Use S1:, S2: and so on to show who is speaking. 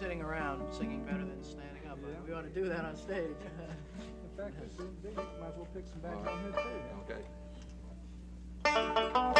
S1: sitting around singing better than standing up.
S2: Yeah.
S1: We ought to do that on stage.
S2: In fact, it's might as well pick some back on here too.
S3: Okay.